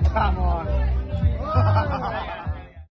Come on.